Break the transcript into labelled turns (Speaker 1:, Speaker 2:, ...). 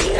Speaker 1: Yeah.